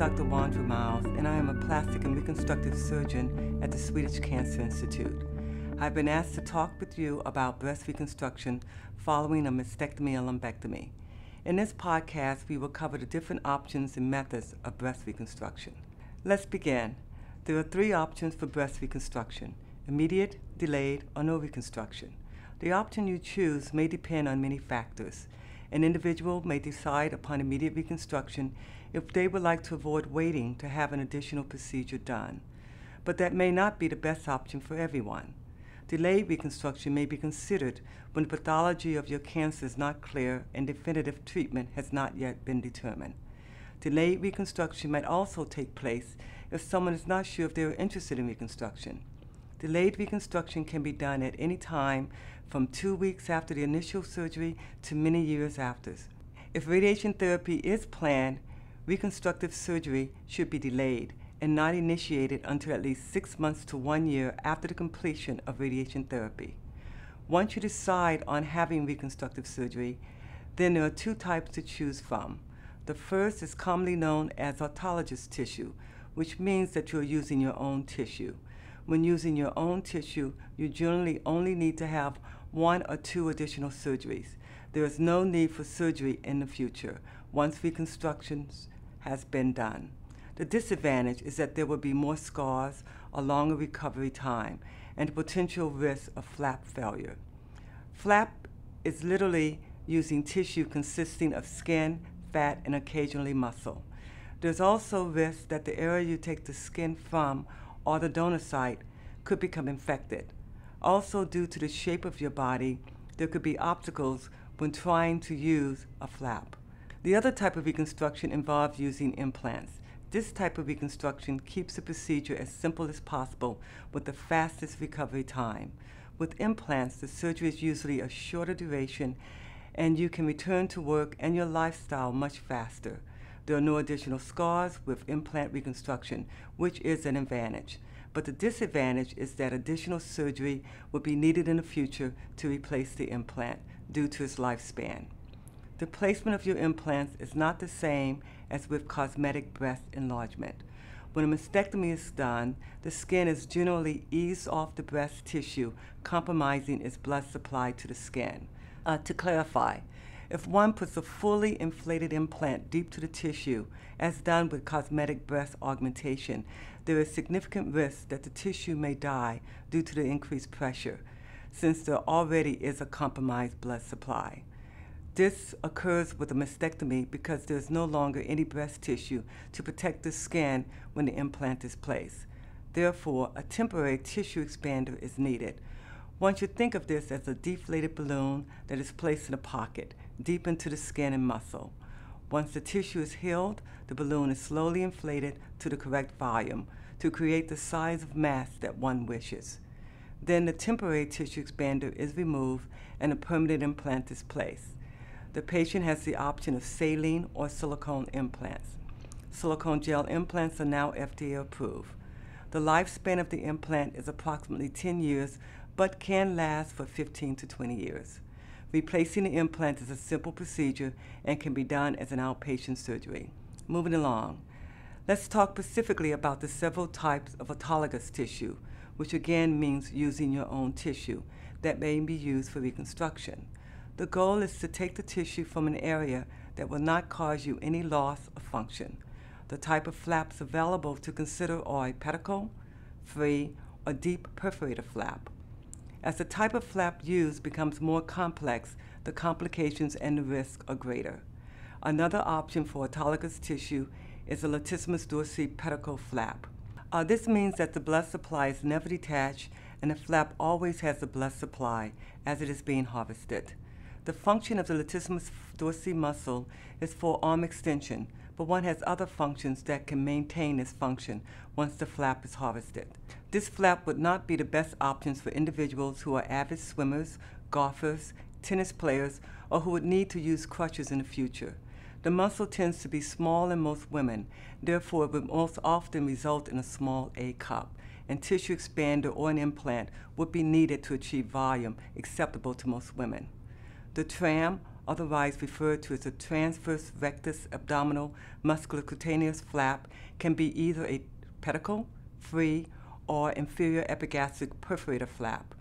Dr. Wandra Miles, and I am a plastic and reconstructive surgeon at the Swedish Cancer Institute. I've been asked to talk with you about breast reconstruction following a mastectomy and lumpectomy. In this podcast, we will cover the different options and methods of breast reconstruction. Let's begin. There are three options for breast reconstruction immediate, delayed, or no reconstruction. The option you choose may depend on many factors. An individual may decide upon immediate reconstruction if they would like to avoid waiting to have an additional procedure done. But that may not be the best option for everyone. Delayed reconstruction may be considered when the pathology of your cancer is not clear and definitive treatment has not yet been determined. Delayed reconstruction might also take place if someone is not sure if they are interested in reconstruction. Delayed reconstruction can be done at any time from two weeks after the initial surgery to many years after. If radiation therapy is planned, reconstructive surgery should be delayed and not initiated until at least six months to one year after the completion of radiation therapy. Once you decide on having reconstructive surgery, then there are two types to choose from. The first is commonly known as autologous tissue, which means that you are using your own tissue. When using your own tissue, you generally only need to have one or two additional surgeries. There is no need for surgery in the future once reconstruction has been done. The disadvantage is that there will be more scars, a longer recovery time, and potential risk of flap failure. Flap is literally using tissue consisting of skin, fat, and occasionally muscle. There's also risk that the area you take the skin from or the donor site could become infected. Also, due to the shape of your body, there could be obstacles when trying to use a flap. The other type of reconstruction involves using implants. This type of reconstruction keeps the procedure as simple as possible with the fastest recovery time. With implants, the surgery is usually a shorter duration and you can return to work and your lifestyle much faster. There are no additional scars with implant reconstruction, which is an advantage but the disadvantage is that additional surgery will be needed in the future to replace the implant due to its lifespan. The placement of your implants is not the same as with cosmetic breast enlargement. When a mastectomy is done, the skin is generally eased off the breast tissue, compromising its blood supply to the skin. Uh, to clarify, if one puts a fully inflated implant deep to the tissue, as done with cosmetic breast augmentation, there is significant risk that the tissue may die due to the increased pressure, since there already is a compromised blood supply. This occurs with a mastectomy because there is no longer any breast tissue to protect the skin when the implant is placed. Therefore, a temporary tissue expander is needed. One should think of this as a deflated balloon that is placed in a pocket deep into the skin and muscle. Once the tissue is healed, the balloon is slowly inflated to the correct volume to create the size of mass that one wishes. Then the temporary tissue expander is removed and a permanent implant is placed. The patient has the option of saline or silicone implants. Silicone gel implants are now FDA approved. The lifespan of the implant is approximately 10 years, but can last for 15 to 20 years. Replacing the implant is a simple procedure and can be done as an outpatient surgery. Moving along, let's talk specifically about the several types of autologous tissue, which again means using your own tissue that may be used for reconstruction. The goal is to take the tissue from an area that will not cause you any loss of function. The type of flaps available to consider are a pedicle, free, or deep perforator flap. As the type of flap used becomes more complex, the complications and the risk are greater. Another option for autologous tissue is a latissimus dorsi pedicle flap. Uh, this means that the blood supply is never detached and the flap always has the blood supply as it is being harvested. The function of the latissimus dorsi muscle is for arm extension, but one has other functions that can maintain this function once the flap is harvested. This flap would not be the best options for individuals who are avid swimmers, golfers, tennis players, or who would need to use crutches in the future. The muscle tends to be small in most women, therefore it would most often result in a small A cup, and tissue expander or an implant would be needed to achieve volume acceptable to most women. The TRAM otherwise referred to as a transverse rectus abdominis musculocutaneous flap, can be either a pedicle, free, or inferior epigastric perforator flap.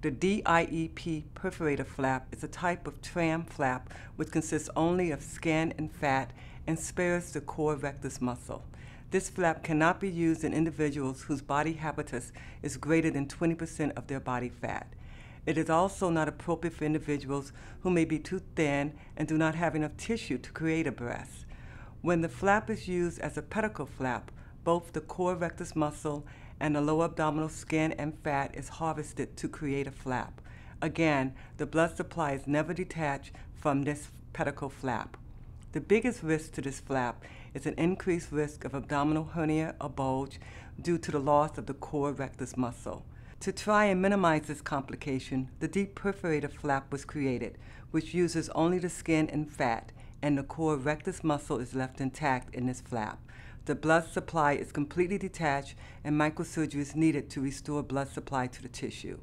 The DIEP perforator flap is a type of TRAM flap which consists only of skin and fat and spares the core rectus muscle. This flap cannot be used in individuals whose body habitus is greater than 20% of their body fat. It is also not appropriate for individuals who may be too thin and do not have enough tissue to create a breast. When the flap is used as a pedicle flap, both the core rectus muscle and the lower abdominal skin and fat is harvested to create a flap. Again, the blood supply is never detached from this pedicle flap. The biggest risk to this flap is an increased risk of abdominal hernia or bulge due to the loss of the core rectus muscle. To try and minimize this complication, the deep perforator flap was created, which uses only the skin and fat, and the core rectus muscle is left intact in this flap. The blood supply is completely detached, and microsurgery is needed to restore blood supply to the tissue.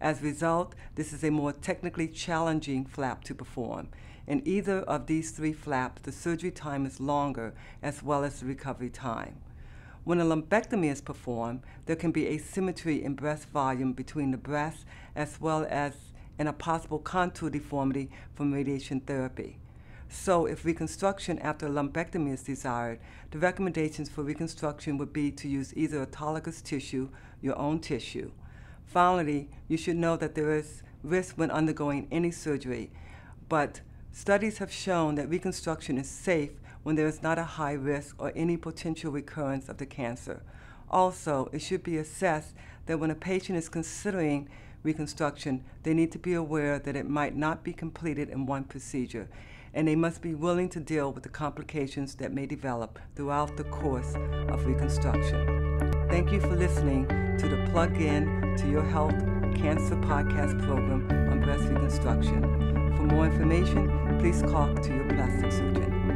As a result, this is a more technically challenging flap to perform. In either of these three flaps, the surgery time is longer as well as the recovery time. When a lumpectomy is performed, there can be asymmetry in breast volume between the breasts as well as in a possible contour deformity from radiation therapy. So, if reconstruction after lumpectomy is desired, the recommendations for reconstruction would be to use either autologous tissue, your own tissue. Finally, you should know that there is risk when undergoing any surgery, but studies have shown that reconstruction is safe when there is not a high risk or any potential recurrence of the cancer. Also, it should be assessed that when a patient is considering reconstruction, they need to be aware that it might not be completed in one procedure and they must be willing to deal with the complications that may develop throughout the course of reconstruction. Thank you for listening to the Plug In to Your Health Cancer podcast program on breast reconstruction. For more information, please talk to your plastic surgeon.